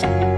Bye.